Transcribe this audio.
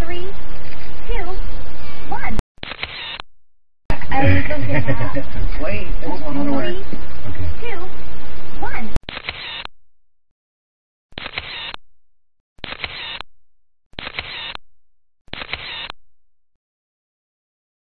three, two, one. Wait. Three, two, one.